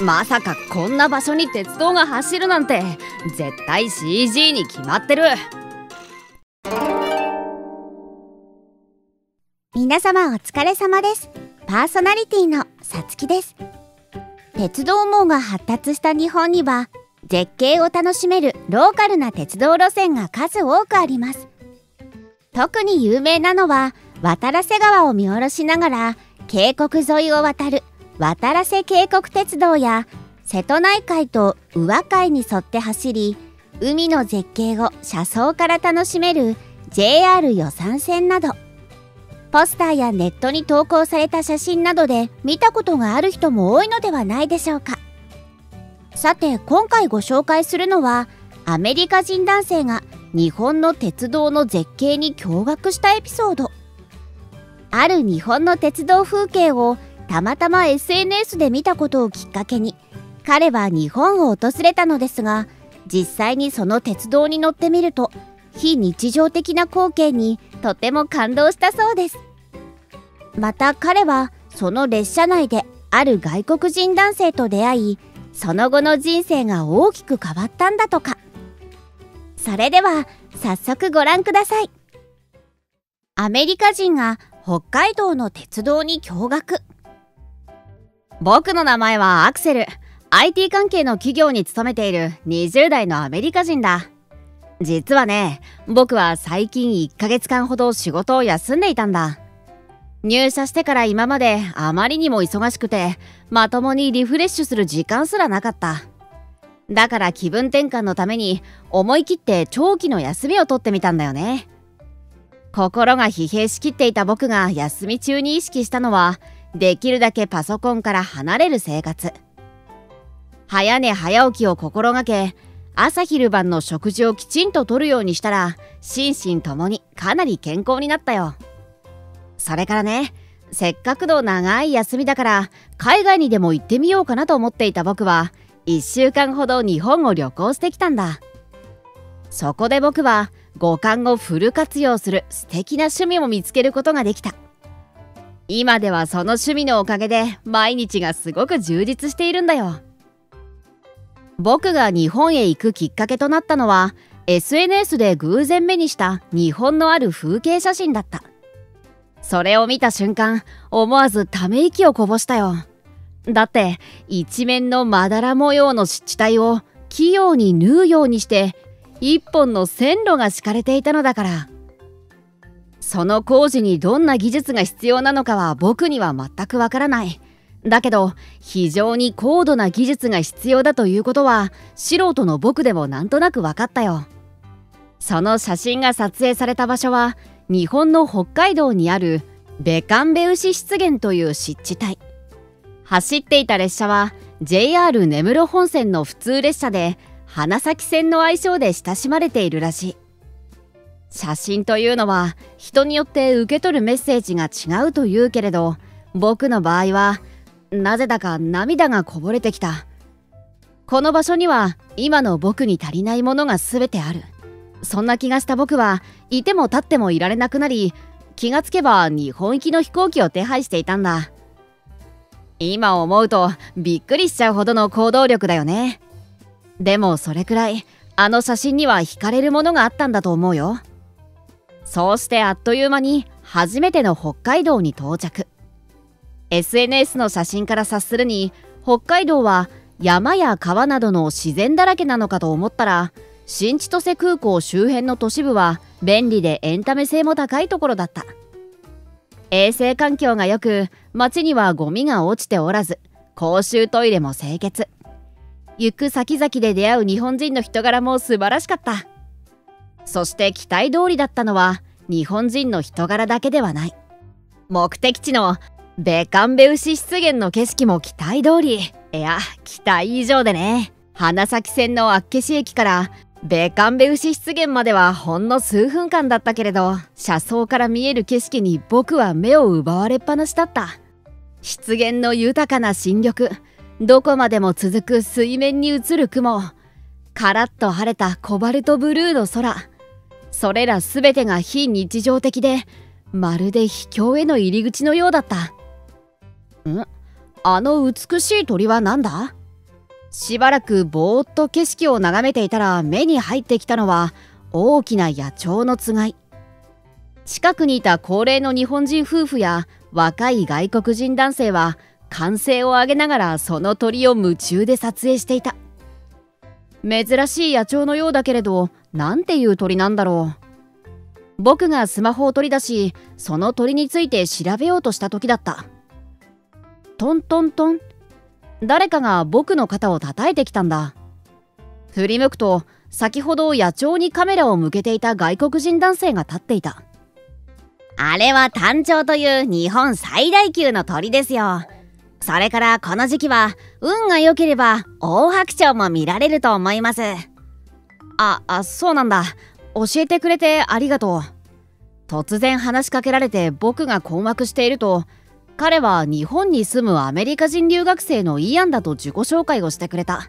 まさかこんな場所に鉄道が走るなんて絶対 CG に決まってる。皆様お疲れ様です。パーソナリティのさつきです。鉄道網が発達した日本には絶景を楽しめるローカルな鉄道路線が数多くあります。特に有名なのは渡良瀬川を見下ろしながら渓谷沿いを渡る渡良瀬渓谷鉄道や瀬戸内海と宇和海に沿って走り海の絶景を車窓から楽しめる JR 予算線など。ポスターやネットに投稿された写真などで見たことがある人も多いのではないでしょうか。さて今回ご紹介するのはアメリカ人男性が日本の鉄道の絶景に驚愕したエピソード。ある日本の鉄道風景をたまたま SNS で見たことをきっかけに彼は日本を訪れたのですが実際にその鉄道に乗ってみると非日常的な光景にとても感動したそうです。また彼はその列車内である外国人男性と出会いその後の人生が大きく変わったんだとか。それでは早速ご覧ください。アメリカ人が北海道の鉄道に驚愕。僕の名前はアクセル。IT 関係の企業に勤めている20代のアメリカ人だ。実はね僕は最近1ヶ月間ほど仕事を休んでいたんだ。入社してから今まであまりにも忙しくてまともにリフレッシュする時間すらなかった。だから気分転換のために思い切って長期の休みを取ってみたんだよね。心が疲弊しきっていた僕が休み中に意識したのはできるだけパソコンから離れる生活。早寝早起きを心がけ朝昼晩の食事をきちんととるようにしたら心身ともにかなり健康になったよ。それからねせっかくの長い休みだから海外にでも行ってみようかなと思っていた僕は1週間ほど日本を旅行してきたんだ。そこで僕は五感をフル活用する素敵な趣味も見つけることができた。今ではその趣味のおかげで毎日がすごく充実しているんだよ。僕が日本へ行くきっかけとなったのは SNS で偶然目にした日本のある風景写真だった。それを見た瞬間思わずため息をこぼしたよ。だって一面のまだら模様の湿地帯を器用に縫うようにして一本の線路が敷かれていたのだから。その工事にどんな技術が必要なのかは僕には全くわからない。だけど非常に高度な技術が必要だということは素人の僕でもなんとなく分かったよ。その写真が撮影された場所は日本の北海道にあるベカンベウシ湿原という湿地帯。走っていた列車は JR 根室本線の普通列車で花咲線の愛称で親しまれているらしい。写真というのは人によって受け取るメッセージが違うというけれど僕の場合はなぜだか涙がこぼれてきた。この場所には今の僕に足りないものが全てある。そんな気がした僕はいても立ってもいられなくなり気がつけば日本行きの飛行機を手配していたんだ。今思うとびっくりしちゃうほどの行動力だよね。でもそれくらいあの写真には惹かれるものがあったんだと思うよ。そうしてあっという間に初めての北海道に到着。SNS の写真から察するに北海道は山や川などの自然だらけなのかと思ったら新千歳空港周辺の都市部は便利でエンタメ性も高いところだった。衛生環境が良く街にはゴミが落ちておらず公衆トイレも清潔。行く先々で出会う日本人の人柄も素晴らしかった。そして期待通りだったのは日本人の人柄だけではない。目的地のベカンベウシ湿原の景色も期待通りいや期待以上でね。花咲線の厚岸駅からベカンベウシ湿原まではほんの数分間だったけれど車窓から見える景色に僕は目を奪われっぱなしだった。湿原の豊かな新緑どこまでも続く水面に映る雲カラッと晴れたコバルトブルーの空それら全てが非日常的でまるで秘境への入り口のようだった。ん？あの美しい鳥は何だ？しばらくぼーっと景色を眺めていたら目に入ってきたのは大きな野鳥のつがい。近くにいた高齢の日本人夫婦や若い外国人男性は歓声を上げながらその鳥を夢中で撮影していた。珍しい野鳥のようだけれど何ていう鳥なんだろう。僕がスマホを取り出しその鳥について調べようとした時だった。トントントン。誰かが僕の肩を叩いてきたんだ。振り向くと先ほど野鳥にカメラを向けていた外国人男性が立っていた。あれはタンチョウという日本最大級の鳥ですよ。それからこの時期は運が良ければ大白鳥も見られると思います。ああそうなんだ。教えてくれてありがとう。突然話しかけられて僕が困惑していると彼は日本に住むアメリカ人留学生のイアンだと自己紹介をしてくれた。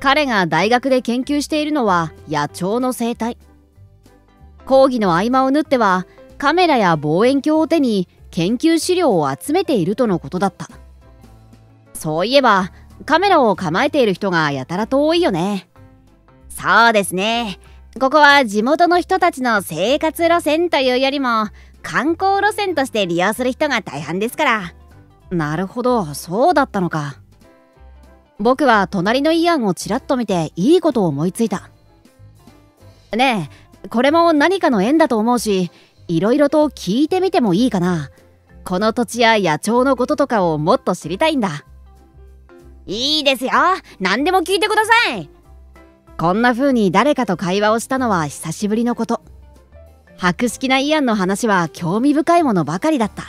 彼が大学で研究しているのは野鳥の生態。講義の合間を縫ってはカメラや望遠鏡を手に研究資料を集めているとのことだった。そういえばカメラを構えている人がやたらと多いよね。そうですね。ここは地元の人たちの生活路線というよりも観光路線として利用する人が大半ですから。なるほど。そうだったのか。僕は隣のイアンをちらっと見ていいことを思いついた。ねえこれも何かの縁だと思うしいろいろと聞いてみてもいいかな。この土地や野鳥のこととかをもっと知りたいんだ。いいですよ。何でも聞いてください。こんな風に誰かと会話をしたのは久しぶりのこと。博識なイアンの話は興味深いものばかりだった。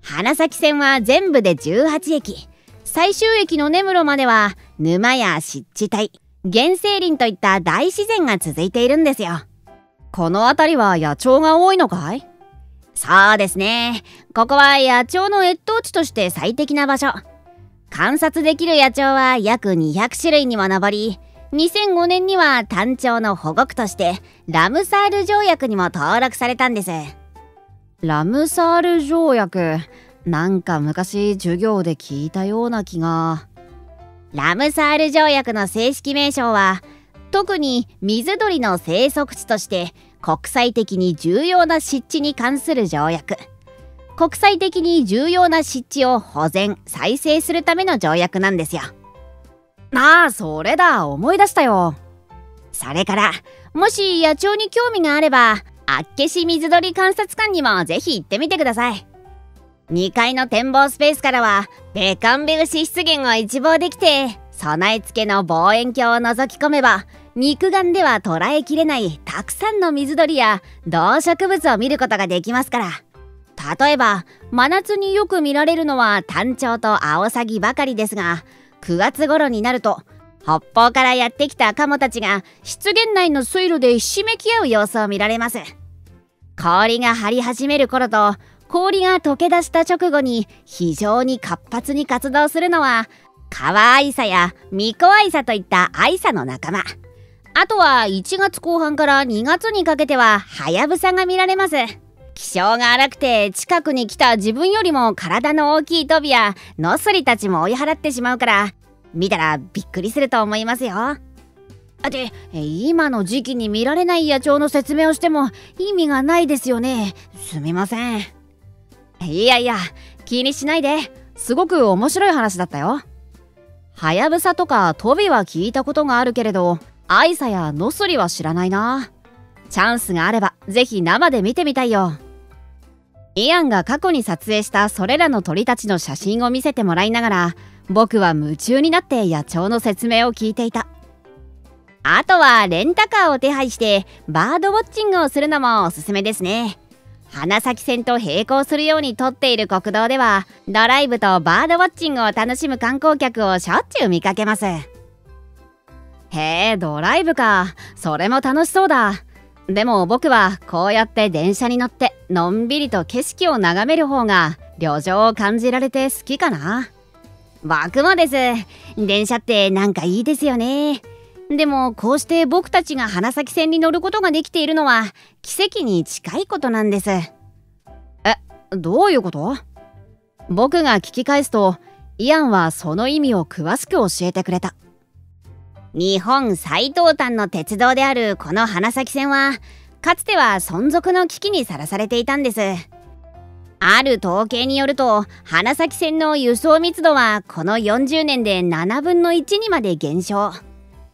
花咲線は全部で18駅。最終駅の根室までは沼や湿地帯原生林といった大自然が続いているんですよ。この辺りは野鳥が多いのかい？そうですね。ここは野鳥の越冬地として最適な場所。観察できる野鳥は約200種類にも上り2005年にはタンチョウの保護区としてラムサール条約にも登録されたんです。ラムサール条約？なんか昔授業で聞いたような気が。ラムサール条約の正式名称は特に水鳥の生息地として国際的に重要な湿地に関する条約。国際的に重要な湿地を保全再生するための条約なんですよああそれだ。思い出したよ。それからもし野鳥に興味があればあっけし水鳥観察館にもぜひ行ってみてください。2階の展望スペースからはベカンベルシ湿原を一望できて備え付けの望遠鏡を覗き込めば肉眼では捉えきれないたくさんの水鳥や動植物を見ることができますから。例えば真夏によく見られるのはタンチョウとアオサギばかりですが9月頃になると北方からやってきたカモたちが湿原内の水路でひしめき合う様子を見られます。氷が張り始める頃と氷が溶け出した直後に非常に活発に活動するのはカワアイサやミコアイサといったアイサの仲間。あとは1月後半から2月にかけてはハヤブサが見られます。気性が荒くて近くに来た自分よりも体の大きいトビやノスリたちも追い払ってしまうから見たらびっくりすると思いますよ。で今の時期に見られない野鳥の説明をしても意味がないですよね。すみません。いやいや気にしないですごく面白い話だったよ。はやぶさとかトビは聞いたことがあるけれどアイサやノスリは知らないな。チャンスがあればぜひ生で見てみたいよ。イアンが過去に撮影したそれらの鳥たちの写真を見せてもらいながら僕は夢中になって野鳥の説明を聞いていた。あとはレンタカーを手配してバードウォッチングをするのもおすすめですね。花咲線と並行するように撮っている国道ではドライブとバードウォッチングを楽しむ観光客をしょっちゅう見かけます。へえドライブか。それも楽しそうだ。でも僕はこうやって電車に乗ってのんびりと景色を眺める方が旅情を感じられて好きかな。僕もです。電車ってなんかいいですよね。でもこうして僕たちが花咲線に乗ることができているのは奇跡に近いことなんです。えどういうこと？僕が聞き返すとイアンはその意味を詳しく教えてくれた。日本最東端の鉄道であるこの花咲線はかつては存続の危機にさらされていたんです。ある統計によると花咲線の輸送密度はこの40年で7分の1にまで減少。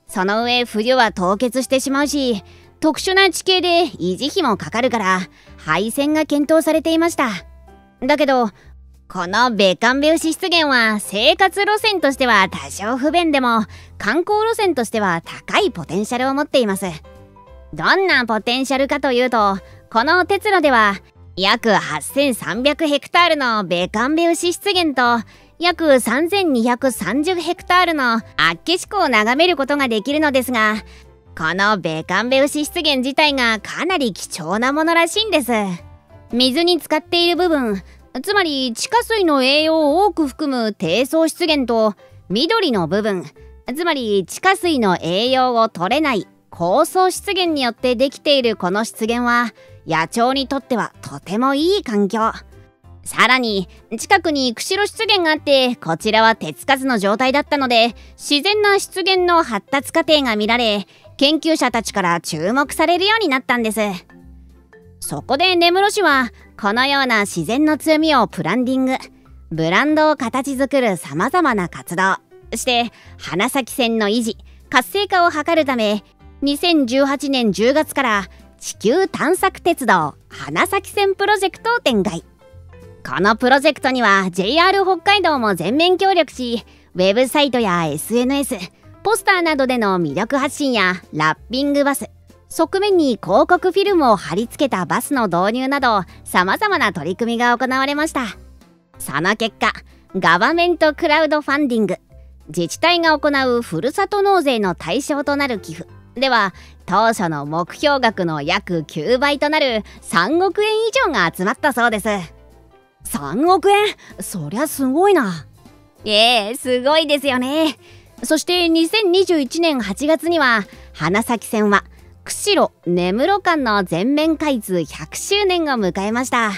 その上冬は凍結してしまうし特殊な地形で維持費もかかるから廃線が検討されていました。だけどこのベカンベウシ湿原は生活路線としては多少不便でも観光路線としては高いポテンシャルを持っています。どんなポテンシャルかというとこの鉄路では約8300ヘクタールのベカンベウシ湿原と約3230ヘクタールの厚岸湖を眺めることができるのですがこのベカンベウシ湿原自体がかなり貴重なものらしいんです。水に浸かっている部分つまり地下水の栄養を多く含む低層湿原と緑の部分つまり地下水の栄養を取れない高層湿原によってできているこの湿原は野鳥にとってはとてもいい環境。さらに近くに釧路湿原があってこちらは手つかずの状態だったので自然な湿原の発達過程が見られ研究者たちから注目されるようになったんです。そこで根室市はこのような自然の強みをプランディングブランドを形作るさまざまな活動して花咲線の維持活性化を図るため2018年10月から地球探索鉄道花咲線プロジェクトを展開。このプロジェクトには JR 北海道も全面協力しウェブサイトや SNS ポスターなどでの魅力発信やラッピングバス側面に広告フィルムを貼り付けたバスの導入など様々な取り組みが行われました。その結果ガバメントクラウドファンディング自治体が行うふるさと納税の対象となる寄付では当初の目標額の約9倍となる3億円以上が集まったそうです。3億円？そりゃすごいな。ええすごいですよね。そして2021年8月には花咲線は釧路根室間の全面開通100周年を迎えました。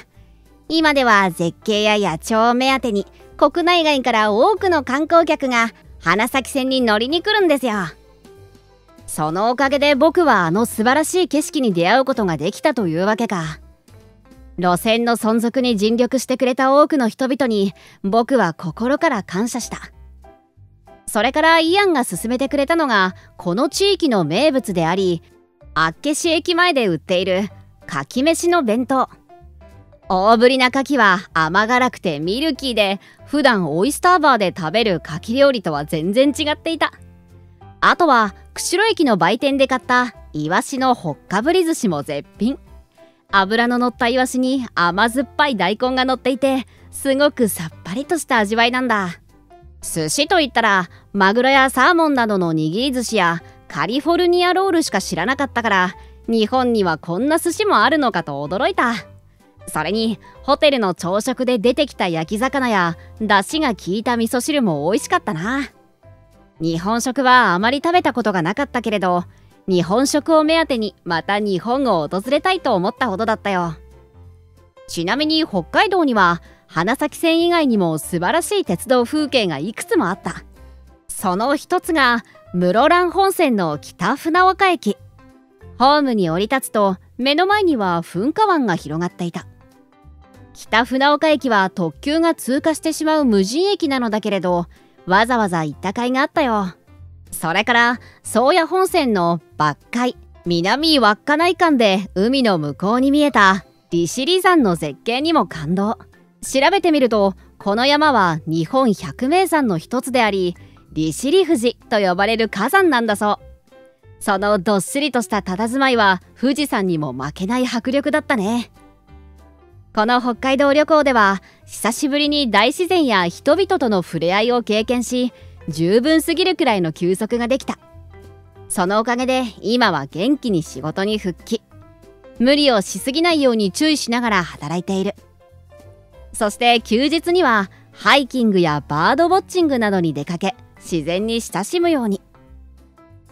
今では絶景や野鳥を目当てに国内外から多くの観光客が花咲線に乗りに来るんですよ。そのおかげで僕はあの素晴らしい景色に出会うことができたというわけか。路線の存続に尽力してくれた多くの人々に僕は心から感謝した。それからイアンが勧めてくれたのがこの地域の名物であり厚岸駅前で売っているかき飯の弁当。大ぶりな牡蠣は甘辛くてミルキーで普段オイスターバーで食べる牡蠣料理とは全然違っていた。あとは釧路駅の売店で買ったイワシのほっかぶり寿司も絶品。油の乗ったイワシに甘酸っぱい大根が乗っていてすごくさっぱりとした味わいなんだ。寿司といったらマグロやサーモンなどの握り寿司やカリフォルニアロールしか知らなかったから日本にはこんな寿司もあるのかと驚いた。それにホテルの朝食で出てきた焼き魚や出汁が効いた味噌汁も美味しかったな。日本食はあまり食べたことがなかったけれど日本食を目当てにまた日本を訪れたいと思ったほどだったよ。ちなみに北海道には花咲線以外にも素晴らしい鉄道風景がいくつもあった。その一つが室蘭本線の北船岡駅。ホームに降り立つと目の前には噴火湾が広がっていた。北船岡駅は特急が通過してしまう無人駅なのだけれどわざわざ行った甲斐があったよ。それから宗谷本線の抜海南稚内間で海の向こうに見えた利尻山の絶景にも感動。調べてみるとこの山は日本百名山の一つであり利尻富士と呼ばれる火山なんだそう。そのどっしりとした佇まいは富士山にも負けない迫力だったね。この北海道旅行では久しぶりに大自然や人々との触れ合いを経験し十分すぎるくらいの休息ができた。そのおかげで今は元気に仕事に復帰。無理をしすぎないように注意しながら働いている。そして休日にはハイキングやバードウォッチングなどに出かけ自然に親しむように。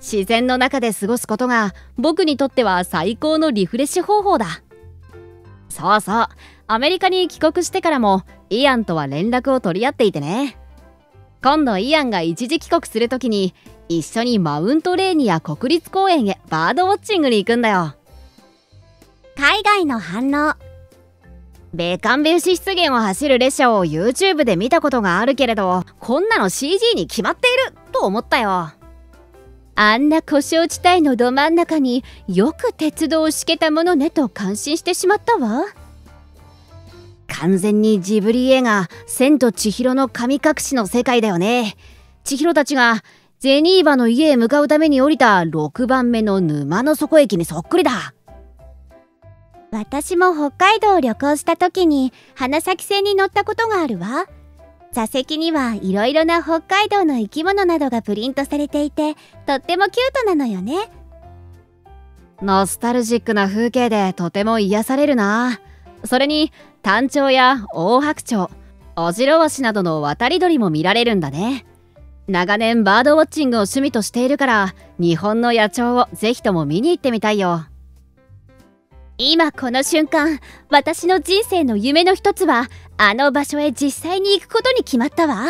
自然の中で過ごすことが僕にとっては最高のリフレッシュ方法だ。そうそう。アメリカに帰国してからもイアンとは連絡を取り合っていてね。今度イアンが一時帰国する時に一緒にマウントレーニア国立公園へバードウォッチングに行くんだよ。海外の反応。ベカンベルシ湿原を走る列車を YouTube で見たことがあるけれどこんなの CG に決まっていると思ったよ。あんな故障地帯のど真ん中によく鉄道を敷けたものねと感心してしまったわ。完全にジブリ映画「千と千尋の神隠し」の世界だよね。千尋たちがゼニーバの家へ向かうために降りた6番目の沼の底駅にそっくりだ。私も北海道を旅行した時に花咲線に乗ったことがあるわ。座席にはいろいろな北海道の生き物などがプリントされていてとってもキュートなのよね。ノスタルジックな風景でとても癒されるなそれにタンチョウやオオハクチョウオジロワシなどの渡り鳥も見られるんだね。長年バードウォッチングを趣味としているから日本の野鳥をぜひとも見に行ってみたいよ。今この瞬間私の人生の夢の一つはあの場所へ実際に行くことに決まったわ。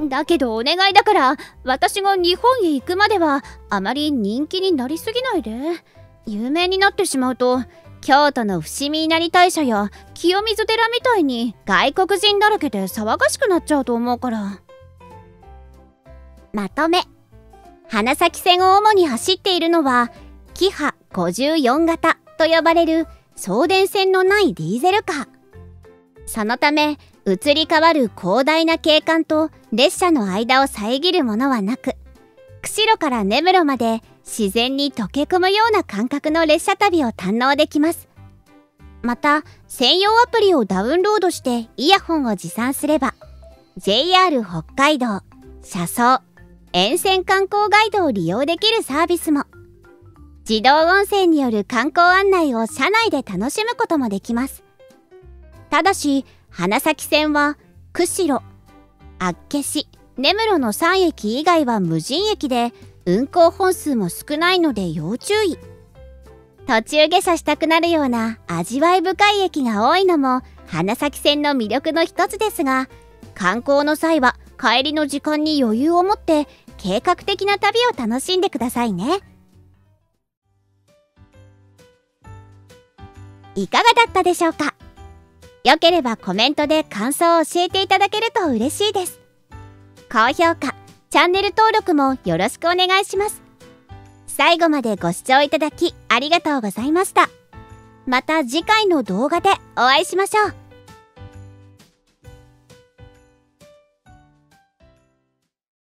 だけどお願いだから私が日本へ行くまではあまり人気になりすぎないで。有名になってしまうと京都の伏見稲荷大社や清水寺みたいに外国人だらけで騒がしくなっちゃうと思うから。まとめ。花咲線を主に走っているのはキハ54型と呼ばれる送電線のないディーゼルカー。そのため移り変わる広大な景観と列車の間を遮るものはなく釧路から根室まで自然に溶け込むような感覚の列車旅を堪能できますまた専用アプリをダウンロードしてイヤホンを持参すれば JR 北海道車窓沿線観光ガイドを利用できるサービスも自動音声による観光案内を車内で楽しむこともできます。ただし、花咲線は、釧路、厚岸、根室の3駅以外は無人駅で、運行本数も少ないので要注意。途中下車したくなるような味わい深い駅が多いのも花咲線の魅力の一つですが、観光の際は帰りの時間に余裕を持って計画的な旅を楽しんでくださいね。いかがだったでしょうか？良ければコメントで感想を教えていただけると嬉しいです。高評価、チャンネル登録もよろしくお願いします。最後までご視聴いただきありがとうございました。また次回の動画でお会いしましょう。